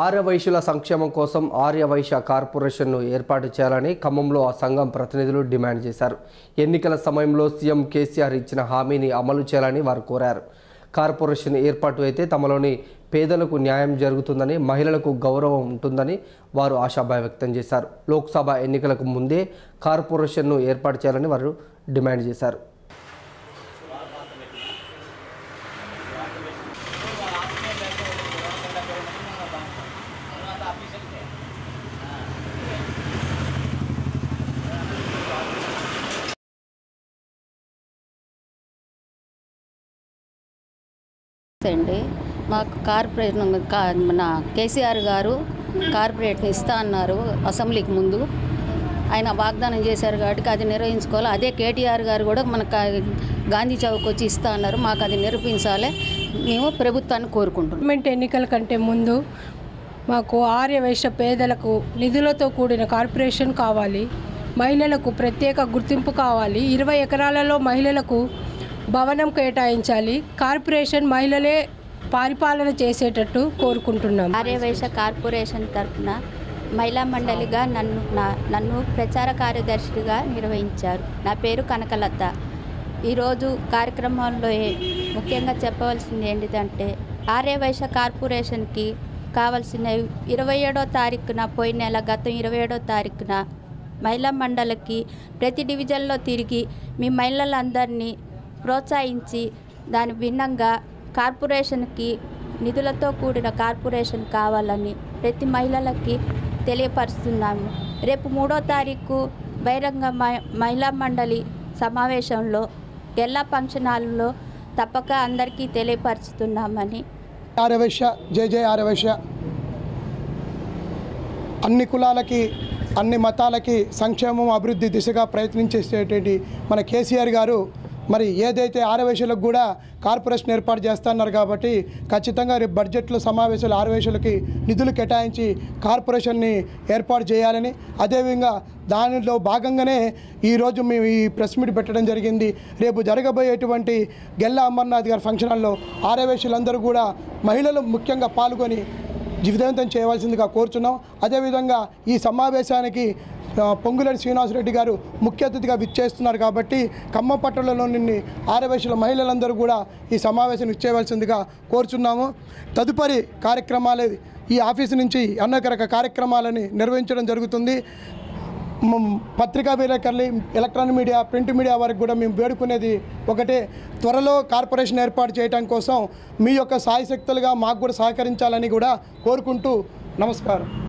ఆర్యవైశ్యుల సంక్షేమం కోసం ఆర్యవైశ్య కార్పొరేషన్ను ఏర్పాటు చేయాలని ఖమ్మంలో ఆ సంఘం ప్రతినిధులు డిమాండ్ చేశారు. ఎన్నికల సమయంలో సీఎం కేసీఆర్ ఇచ్చిన హామీని అమలు చేయాలని వారు కోరారు. కార్పొరేషన్ ఏర్పాటు అయితే తమలోని పేదలకు న్యాయం జరుగుతుందని మహిళలకు గౌరవం ఉంటుందని వారు ఆశాభావం వ్యక్తం చేశారు. లోక్సభ ఎన్నికలకు ముందే కార్పొరేషన్ను ఏర్పాటు చేయాలని వారు డిమాండ్ చేశారు. అండి మాకు కార్పొరేషన్ మన కేసీఆర్ గారు కార్పొరేట్ని ఇస్తా అన్నారు అసెంబ్లీకి ముందు. ఆయన వాగ్దానం చేశారు కాబట్టి అది నిర్వహించుకోవాలి. అదే కేటీఆర్ గారు కూడా మన గాంధీ చౌక్ వచ్చి ఇస్తా అన్నారు. మాకు అది నిరూపించాలి మేము ప్రభుత్వాన్ని కోరుకుంటున్నాం. గవర్నమెంట్ ఎన్నికల కంటే ముందు మాకు ఆర్యవైశ్య పేదలకు నిధులతో కూడిన కార్పొరేషన్ కావాలి. మహిళలకు ప్రత్యేక గుర్తింపు కావాలి. ఇరవై ఎకరాలలో మహిళలకు భవనం కేటాయించాలి. కార్పొరేషన్ మహిళలే పరిపాలన చేసేటట్టు కోరుకుంటున్నాం. ఆర్యవైశ్య కార్పొరేషన్ తరఫున మహిళా మండలిగా నన్ను నన్ను ప్రచార కార్యదర్శిగా నిర్వహించారు. నా పేరు కనకలత. ఈరోజు కార్యక్రమంలో ఏ- ముఖ్యంగా చెప్పవలసింది ఏంటిదంటే ఆర్యవైశ్య కార్పొరేషన్కి కావలసిన ఇరవై ఏడో తారీఖున పోయిన నెల గతం ఇరవై ఏడో తారీఖున మహిళా మండలికి ప్రతి డివిజన్లో తిరిగి మీ మహిళలందరినీ ప్రోత్సహించి దాని భిన్నంగా కార్పొరేషన్కి నిధులతో కూడిన కార్పొరేషన్ కావాలని ప్రతి మహిళలకి తెలియపరుస్తున్నాము. రేపు మూడో తారీఖు బహిరంగ మహిళా మండలి సమావేశంలో గెల్లా ఫంక్షన్ హాల్లో తప్పక అందరికీ తెలియపరుస్తున్నామని. ఆర్యవైశ్య జై జై ఆర్యవైశ్య అన్ని కులాలకి అన్ని మతాలకి సంక్షేమం అభివృద్ధి దిశగా ప్రయత్నించేసేటువంటి మన కేసీఆర్ గారు మరి ఏదైతే ఆరవేశాలకు కూడా కార్పొరేషన్ ఏర్పాటు చేస్తున్నారు కాబట్టి ఖచ్చితంగా రేపు బడ్జెట్లో సమావేశాలు ఆరవేశాలకి నిధులు కేటాయించి కార్పొరేషన్ని ఏర్పాటు చేయాలని అదేవిధంగా దానిలో భాగంగానే ఈరోజు మేము ఈ ప్రెస్ మీట్ పెట్టడం జరిగింది. రేపు జరగబోయేటువంటి గెల్లా అమర్నాథ్ గారి ఫంక్షన్ హాల్లో ఆర్యవైశ్యులందరూ కూడా మహిళలు ముఖ్యంగా పాల్గొని జీవితవంతం చేయవలసిందిగా కోరుచున్నాం. అదేవిధంగా ఈ సమావేశానికి పొంగులని శ్రీనివాసరెడ్డి గారు ముఖ్య అతిథిగా విచ్చేస్తున్నారు కాబట్టి ఖమ్మం పట్టణంలోని ఆరవేశుల మహిళలందరూ కూడా ఈ సమావేశం ఇచ్చేయవలసిందిగా కోరుచున్నాము. తదుపరి కార్యక్రమాలు ఈ ఆఫీసు నుంచి అనేక రక కార్యక్రమాలని నిర్వహించడం జరుగుతుంది. పత్రికా విలేకరులు ఎలక్ట్రానిక్ మీడియా ప్రింట్ మీడియా వరకు కూడా మేము వేడుకునేది ఒకటే. త్వరలో కార్పొరేషన్ ఏర్పాటు చేయడం కోసం మీ యొక్క సాయశక్తులుగా మాకు కూడా సహకరించాలని కూడా కోరుకుంటూ నమస్కారం.